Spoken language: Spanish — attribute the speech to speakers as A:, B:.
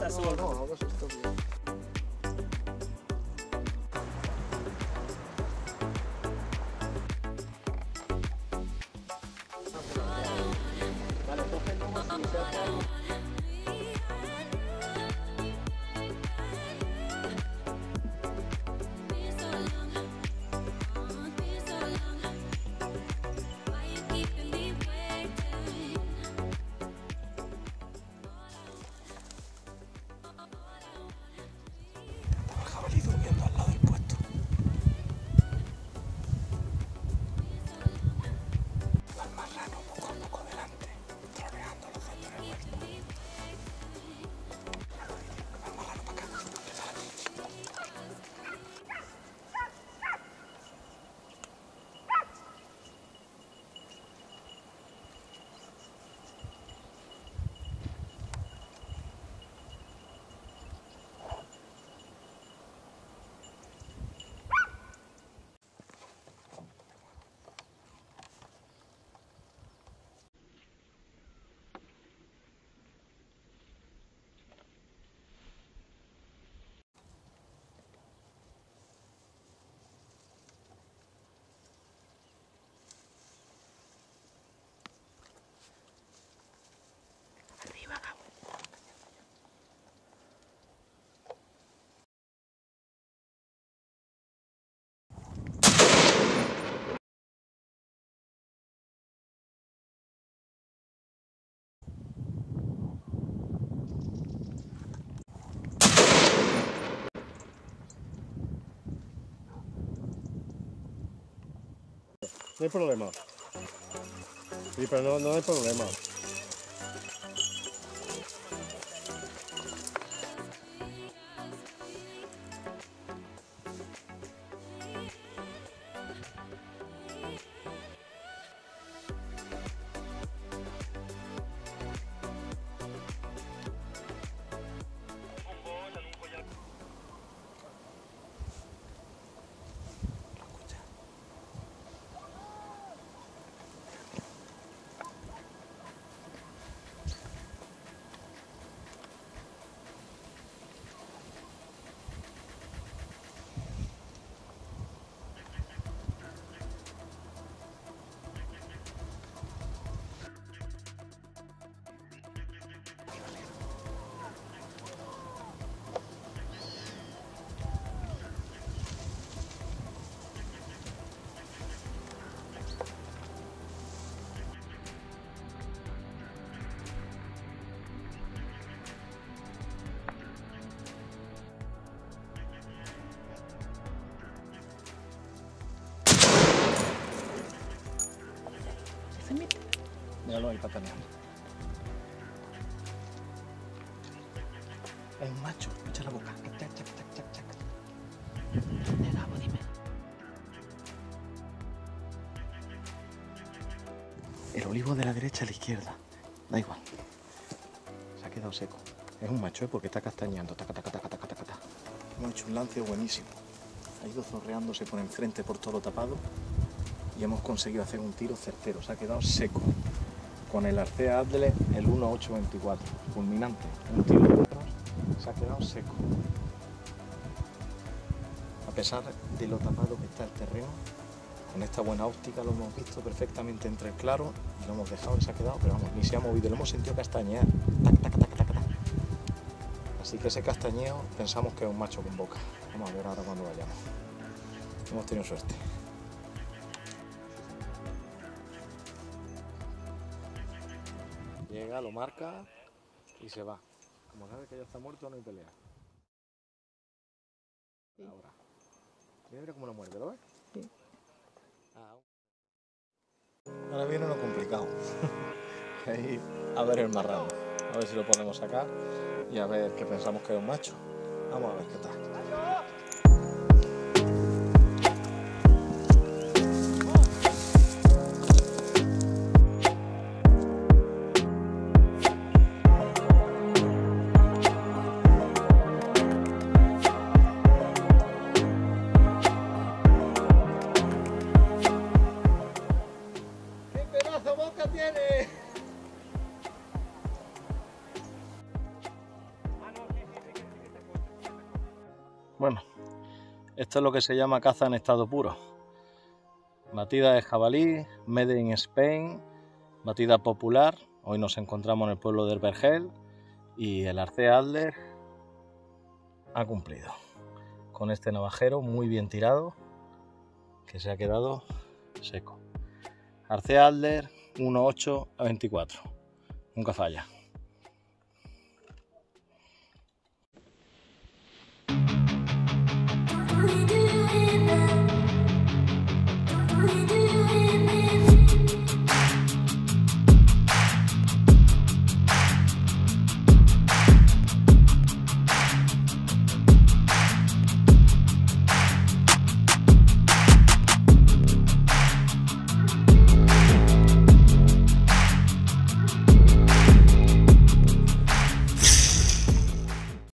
A: No,
B: solo.
A: no, ahora se está bien.
B: Vale, coge nomás y
C: No hay problema. Sí, pero no, no hay problema.
A: Es un macho, echa la boca. El olivo de la derecha a la izquierda. Da igual. Se ha quedado seco. Es un macho, ¿eh? porque está castañando. Taca, taca. Hemos hecho un lance buenísimo. Ha ido zorreándose por enfrente por todo tapado y hemos conseguido hacer un tiro certero. Se ha quedado seco. Con el Arcea Adler, el 1824. Fulminante. Un tiro. Se ha quedado seco. A pesar de lo tapado que está el terreno, con esta buena óptica lo hemos visto perfectamente entre el claro lo hemos dejado y se ha quedado, pero vamos, ni se ha movido, lo hemos sentido castañear. Tac, tac, tac, tac. Así que ese castañeo pensamos que es un macho con boca. Vamos a ver ahora cuando vayamos. Hemos tenido suerte. Llega, lo marca y se va. Como sabe que ya está muerto, no hay pelea. Ahora. Mira cómo lo muerde, ¿lo ves? Ah. Ahora viene lo complicado. Ahí, a ver el marrano. A ver si lo podemos sacar y a ver qué pensamos que es un macho. Vamos a ver qué tal. Bueno, esto es lo que se llama caza en estado puro. Batida de jabalí, made in Spain, batida popular. Hoy nos encontramos en el pueblo del Vergel y el Arce Adler ha cumplido. Con este navajero muy bien tirado que se ha quedado seco. Arce Adler 1.8 a 24. Nunca falla.